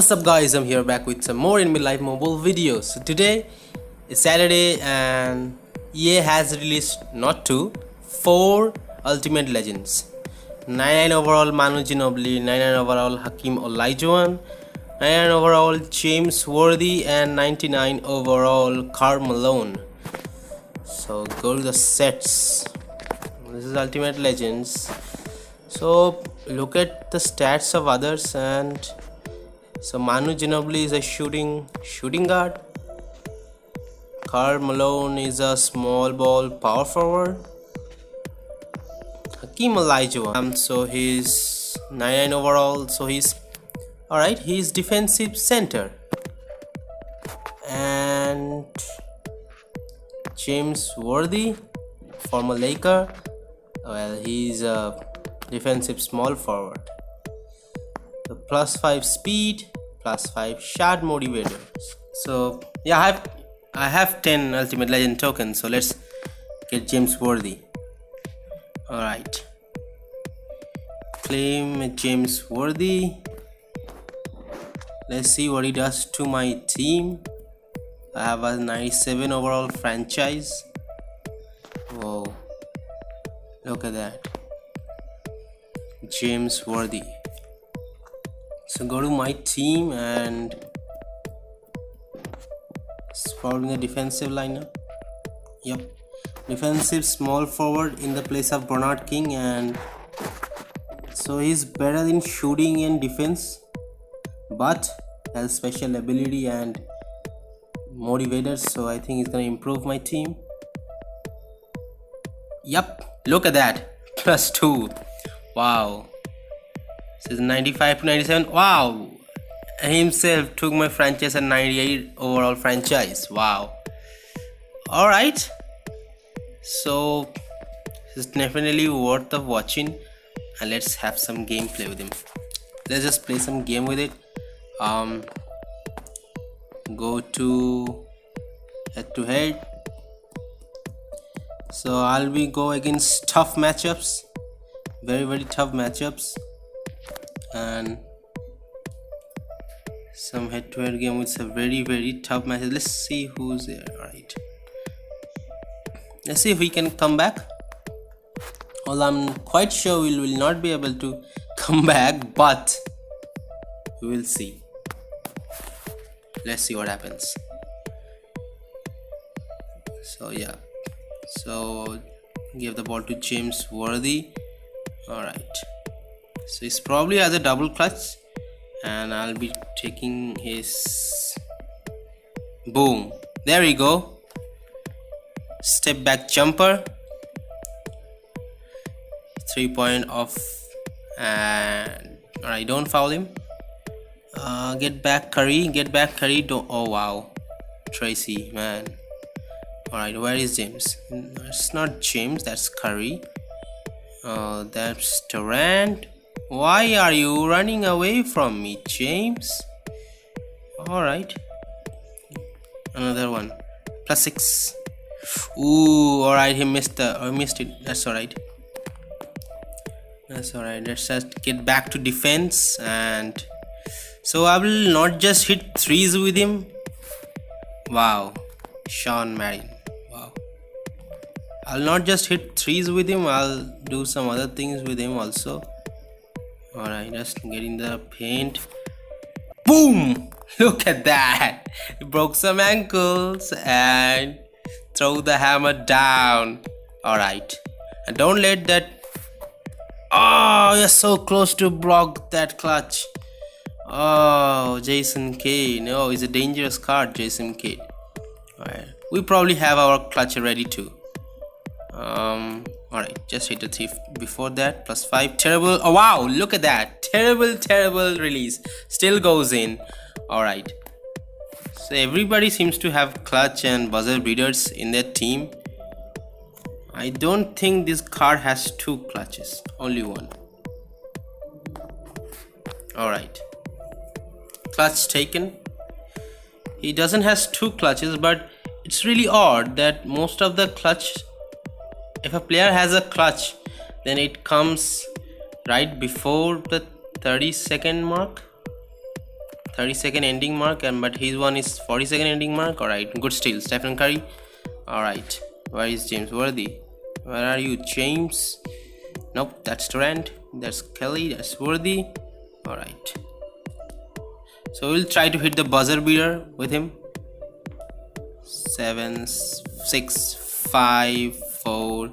What's up guys, I'm here back with some more NBA Live mobile videos. So today is Saturday and EA has released not two, four Ultimate Legends. 99 overall Manu Ginobili, 99 overall Hakeem Olajuwon, 99 overall James Worthy and 99 overall Karl Malone. So go to the sets. This is Ultimate Legends. So look at the stats of others and so Manu Ginobili is a shooting shooting guard. Karl Malone is a small ball power forward. Hakeem Olajuwon. Um, so he's 99 overall. So he's all right. He's defensive center. And James Worthy, former Laker. Well, he's a defensive small forward. The plus five speed, plus 5 shard motivator. So yeah i have i have 10 ultimate legend tokens so let's get james worthy. All right claim james worthy. Let's see what he does to my team. I have a 97 overall franchise. Whoa. Look at that. James worthy so go to my team and sprouting the defensive lineup yep. Defensive small forward in the place of Bernard King and so he's better in shooting and defense but has special ability and motivators so I think he's gonna improve my team. Yep. Look at that. Plus two. Wow Says 95 to 97. Wow. Himself took my franchise at 98 overall franchise. Wow. Alright. So it's definitely worth of watching and let's have some gameplay with him. Let's just play some game with it. Um go to head to head. So I'll be go against tough matchups. Very very tough matchups and some head-to-head -head game with a very very tough match let's see who's there. All right. Let's see if we can come back. Well i'm quite sure we will not be able to come back but we will see. Let's see what happens. So yeah. So give the ball to james worthy. All right so it's probably has a double clutch and I'll be taking his boom. There we go. Step back jumper. Three point off and alright don't foul him. Uh, get back Curry get back Curry. Don't oh wow. Tracy man. Alright where is James? It's not James that's Curry. Uh, that's Durant why are you running away from me, James? Alright. Another one. Plus six. Ooh, alright, he missed the or missed it. That's alright. That's alright. Let's just get back to defense and so I will not just hit threes with him. Wow. Shawn Marion. Wow. I'll not just hit threes with him, I'll do some other things with him also Alright, just getting the paint. Boom! Look at that! Broke some ankles and throw the hammer down. Alright. And don't let that... Oh, you're so close to block that clutch. Oh, Jason Kidd. No, he's a dangerous card, Jason Kidd. Alright. We probably have our clutch ready too. Um, all right just hit the thief before that plus five. Terrible oh wow look at that. Terrible terrible release. Still goes in. All right so everybody seems to have clutch and buzzer beaters in their team. I don't think this card has two clutches only one. All right clutch taken. He doesn't has two clutches but it's really odd that most of the clutch if a player has a clutch then it comes right before the 30 second mark. 30 second ending mark and but his one is 40 second ending mark. All right good steal stephen curry. All right where is james worthy? Where are you james? Nope that's durant. That's kelly. That's worthy. All right. So we'll try to hit the buzzer beater with him. Seven six five four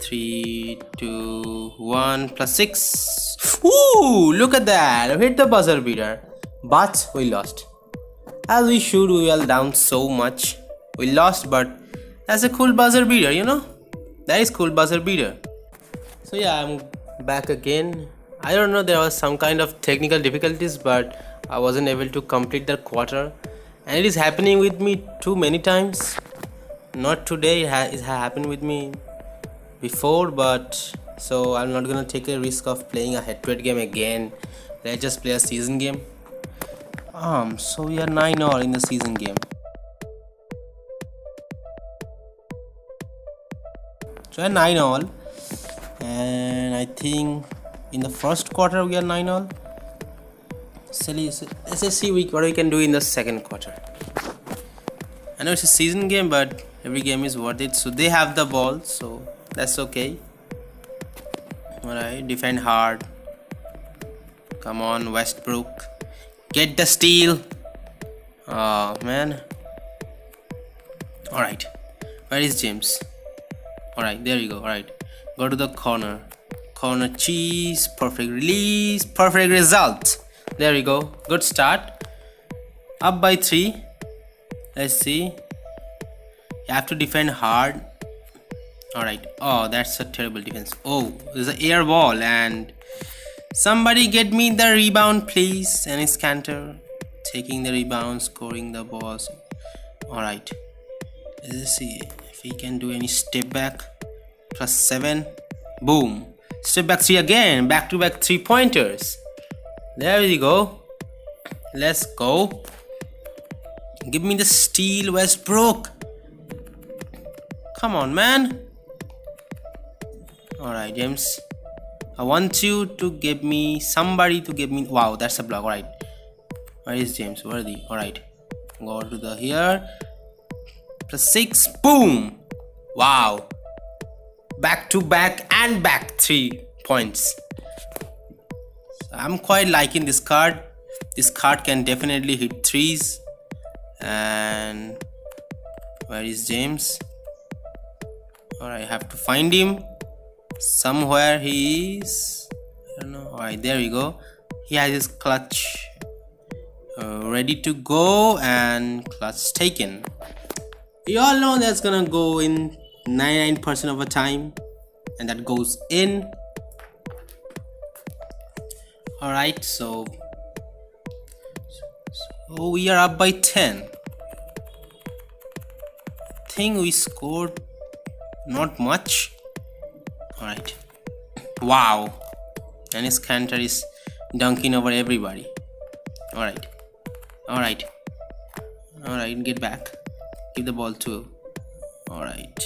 three two one plus six. Ooh, look at that. Hit the buzzer beater but we lost. As we should we were down so much. We lost but that's a cool buzzer beater you know? That is cool buzzer beater. So yeah i'm back again. I don't know there was some kind of technical difficulties but I wasn't able to complete the quarter. And it is happening with me too many times not today it, ha happened with me before but so I'm not gonna take a risk of playing a head-to-head -head game again. Let's just play a season game. Um so we are 9 all in the season game. So we're 9 all and I think in the first quarter we are 9 all. So let's see what we can do in the second quarter. I know it's a season game, but every game is worth it. So they have the ball, so that's okay. Alright, defend hard. Come on, Westbrook. Get the steal. Oh man. Alright. Where is James? Alright, there you go. Alright. Go to the corner. Corner cheese. Perfect release. Perfect result there we go good start up by three let's see you have to defend hard. All right oh that's a terrible defense. Oh there's an air ball and somebody get me the rebound please. And it's Kanter taking the rebound scoring the balls all right let's see if he can do any step back. Plus seven. Boom. Step back three again. Back to back three pointers. There we go. Let's go. Give me the steal, Westbrook. Come on, man. Alright, James. I want you to give me somebody to give me. Wow, that's a block. Alright. Where is James? Worthy. Alright. Go to the here. Plus six. Boom. Wow. Back to back and back three points. I'm quite liking this card this card can definitely hit threes and where is James or I have to find him. Somewhere he is. I don't know. Alright there we go. He has his clutch uh, ready to go and clutch taken. You all know that's gonna go in 99% of the time and that goes in. All right so so we are up by 10 think we scored not much. All right wow Enes Kanter is dunking over everybody. All right all right all right get back. Give the ball to all right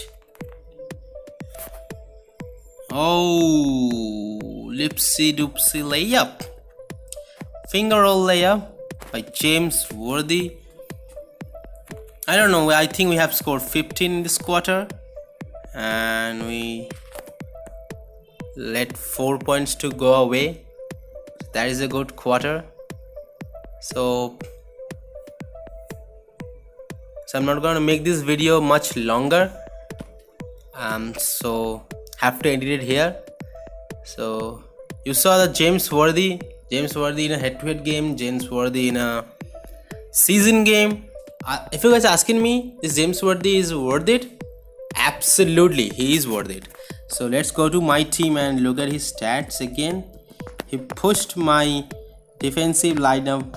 oh Lipsy Doopsy layup. Finger roll layup by James Worthy. I don't know, I think we have scored 15 in this quarter and we let 4 points to go away. That is a good quarter. So so I'm not going to make this video much longer um so have to edit it here so you saw the James Worthy, James Worthy in a head-to-head game, James Worthy in a season game. Uh, if you guys are asking me, is James Worthy is worth it? Absolutely, he is worth it. So let's go to my team and look at his stats again. He pushed my defensive lineup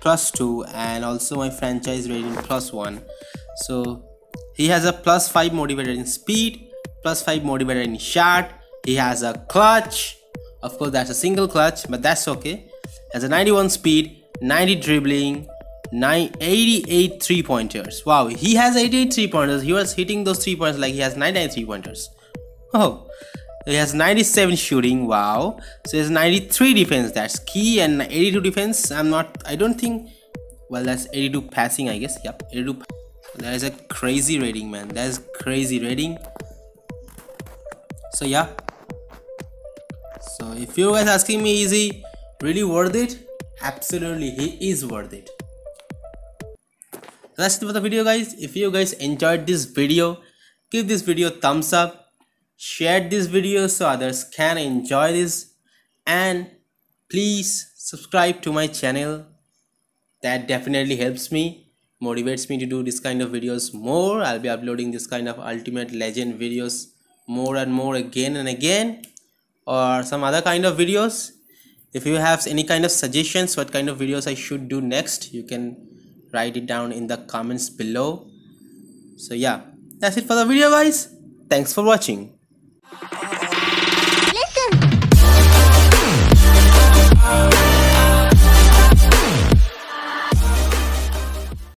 plus two and also my franchise rating plus one. So he has a plus five motivator in speed, plus five motivator in shot, he has a clutch of course that's a single clutch but that's okay has a 91 speed 90 dribbling 88 three pointers. Wow he has 88 three pointers. He was hitting those three pointers like he has 99 three pointers. Oh he has 97 shooting. Wow. So he has 93 defense. That's key. And 82 defense i'm not i don't think well that's 82 passing i guess. Yep 82 that is a crazy rating man. That is crazy rating. So yeah. So if you guys asking me is he really worth it? Absolutely he is worth it that's it for the video guys. If you guys enjoyed this video give this video thumbs up share this video so others can enjoy this and please subscribe to my channel. That definitely helps me motivates me to do this kind of videos more. I'll be uploading this kind of ultimate legend videos more and more again and again or some other kind of videos. If you have any kind of suggestions what kind of videos i should do next you can write it down in the comments below. So yeah that's it for the video guys. Thanks for watching. Listen.